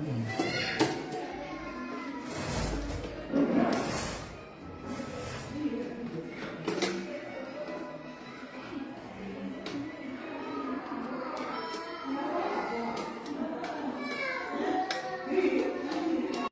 Mm.